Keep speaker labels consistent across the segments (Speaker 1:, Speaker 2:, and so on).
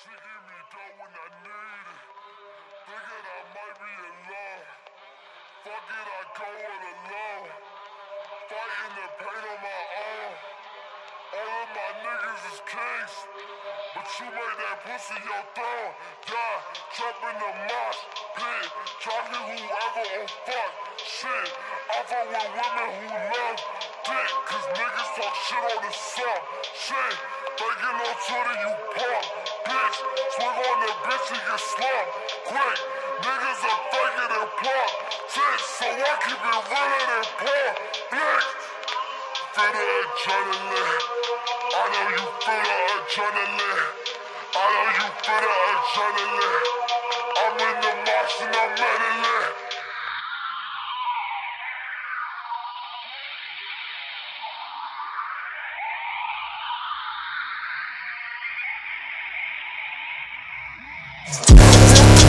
Speaker 1: She give me dough when I need it. Thinking I might be in love. Fuck it, I go it alone. Fighting the pain on my own. All of my niggas is kings. But you made that pussy your throne. Yeah, trapping the mosh pit. Talking whoever on fuck shit. I fuck with women who love dick. Cause niggas talk shit on the sub. Shit, faking on Twitter, you punk. Bitch, swing on the bitch and get slumped. Quick, niggas are faking and plump. Shit, so I keep it running and pump. Blick, feel the adrenaline. I know you feel the adrenaline. I know you feel the adrenaline. I'm in the mosh and I'm meddling. I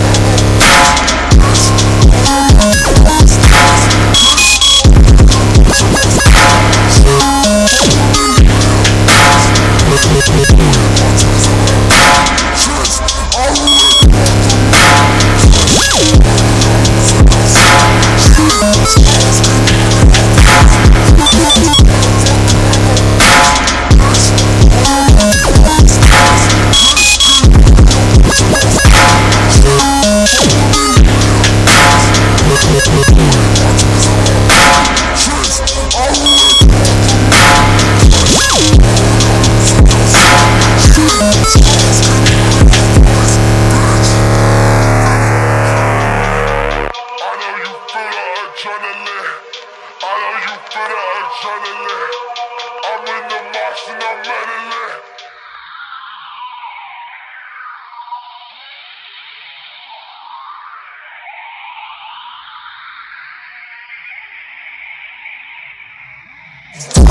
Speaker 1: mosh and I'm meddling.